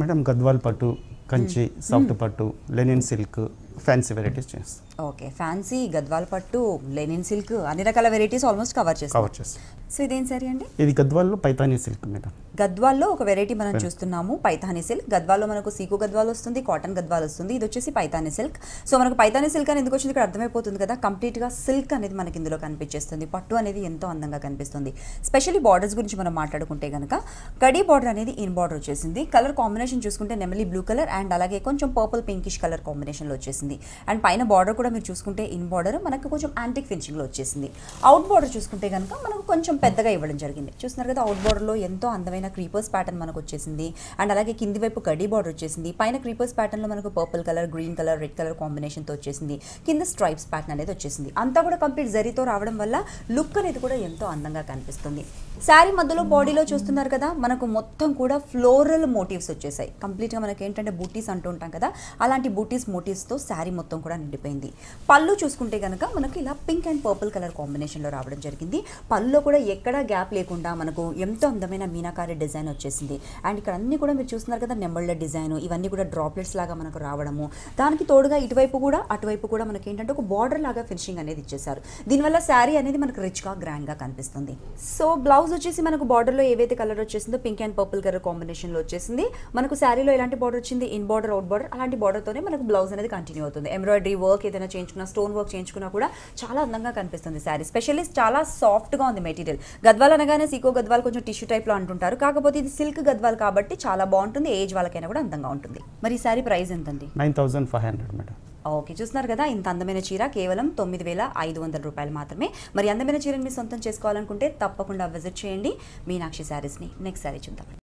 Madam Gadwal పట్టు Kanchi soft పట్టు linen silk fancy varieties చేస్తాం. ఓకే ఫ్యాన్సీ గద్వాల్ పట్టు లెనిన్ సిల్క్ అన్ని రకాల వెరైటీస్ ఆల్మోస్ట్ కవర్ చేస్తాం. కవర్ చేస్తాం. సో ఇదేం సరే అండి? ఇది గద్వాల్లో పైతానీ సిల్క్ మేడం. గద్వాల్లో ఒక వెరైటీ మనం చూస్తున్నాము పైథానీ సిల్క్ గద్వాల్లో మనకు సీకు గద్వాల్ వస్తుంది కాటన్ గద్వాల్ వస్తుంది ఇది వచ్చేసి పైథానీ సిల్క్ సో మనకు పైథానీ సిల్క్ అని ఎందుకు వచ్చింది? ఇక్కడ అర్థమైపోతుంది కదా కంప్లీట్గా సిల్క్ అనేది మనకి ఇందులో కనిపించేస్తుంది. పట్టు అనేది ఎంతో అందంగా కనిపిస్తుంది. స్పెషల్లీ బార్డర్స్ గురించి మనం మాట్లాడుకుంటే కనుక కడీ బార్డర్ అనేది ఇన్ బార్డర్ వచ్చేసింది. కలర్ కాంబినేషన్ చూసుకుంటే నెమలి బ్లూ కలర్ అండ్ అలాగే కొంచెం పర్పుల్ పింకిష్ కలర్ కాంబినేషన్లో వచ్చేసింది. అండ్ పైన బార్డర్ కూడా మీరు చూసుకుంటే ఇన్ బార్డర్ మనకు కొంచెం యాంటిక్ ఫినిషింగ్లో వచ్చేసింది. అవుట్ బార్డర్ చూసుకుంటే కనుక మనకు కొంచెం పెద్దగా ఇవ్వడం జరిగింది. చూస్తున్నారు కదా అవుట్ బార్డర్లో ఎంతో అందమైన క్రీపర్స్ ప్యాటర్న్ మనకు వచ్చేసింది. అండ్ అలాగే కింది వైపు కడీ బార్డర్ వచ్చేసింది. పైన క్రీపర్స్ ప్యాటర్న్లో మనకు purple colour green colour red colour కాంబినేషన్తో వచ్చేసింది. కింద స్ట్రైప్స్ ప్యాటర్న్ అనేది వచ్చేసింది. అంతా కూడా కంప్లీట్ జరీతో రావడం వల్ల లుక్ అనేది కూడా ఎంతో అందంగా కనిపిస్తుంది. శారీ మధ్యలో బాడీలో చూస్తున్నారు కదా మనకు మొత్తం కూడా ఫ్లోరల్ మోటివ్స్ వచ్చేసాయి. కంప్లీట్గా మనకి ఏంటంటే బూటీస్ అంటూ ఉంటాం కదా అలాంటి బూటీస్ మోటివ్స్తో శారీ మొత్తం కూడా నిండిపోయింది. పళ్ళు చూసుకుంటే కనుక మనకు ఇలా పింక్ అండ్ పర్పుల్ కలర్ కాంబినేషన్లో రావడం జరిగింది. పళ్ళులో కూడా ఎక్కడా గ్యాప్ లేకుండా మనకు ఎంతో అందమైన మీనాకారి డిజైన్ వచ్చేసింది. అండ్ ఇక్కడ అన్ని కూడా మీరు చూస్తున్నారు కదా నెంబర్ల డిజైన్ ఇవన్నీ కూడా డ్రాప్లెట్స్ లాగా మనకు రావడము. దానికి తోడుగా ఇటువైపు కూడా అటువైపు కూడా మనకి ఏంటంటే ఒక బార్డర్ లాగా ఫినిషింగ్ అనేది ఇచ్చేసారు దీనివల్ల శారీ అనేది మనకు రిచ్గా గ్రాండ్గా కనిపిస్తుంది. సో బ్లౌజ్ వచ్చేసి మనకు బార్డర్లో ఏవైతే కలర్ వచ్చేసిందో పింక్ అండ్ పర్పుల్ కలర్ కాంబినేషన్లో వచ్చేసింది. మనకు శారీలో ఎలాంటి బార్డర్ వచ్చింది? ఇన్ బార్డర్ అవుట్ బార్డర్ అలాంటి బార్డర్తోనే మనకు బ్లౌజ్ అనేది కంటిన్యూ అవుతుంది. ఎంబ్రాయిడరీ వర్క్ ఏదైనా చేయించుకున్నా స్టోన్ వర్క్ చేయించుకున్నా కూడా చాలా అందంగా కనిపిస్తుంది శారీ. స్పెషల్లీ చాలా సాఫ్ట్గా ఉంది మెటీరియల్. గద్వాల్ అనగానే సీకో గద్వాల్ కొంచెం టిష్యూ టైప్లో అంటుంటారు. కాకపోతే ఇది సిల్క్ గద్వాల్ కాబట్టి చాలా బాగుంటుంది. ఏజ్ వాళ్ళకైనా కూడా అందంగా ఉంటుంది. మరి ఈ శారీ ప్రైస్ ఎంతండి? Nine thousand five hundred madam. Okay. చూస్తున్నారు కదా ఇంత అందమైన చీర కేవలం తొమ్మిది వేల ఐదు వందల రూపాయలు మాత్రమే. మరి అందమైన చీరని మీ సొంతం చేసుకోవాలనుకుంటే తప్పకుండా విజిట్ చేయండి. మీనాక్షి శారీస్ని. నెక్స్ట్ శారీ చూద్దాం.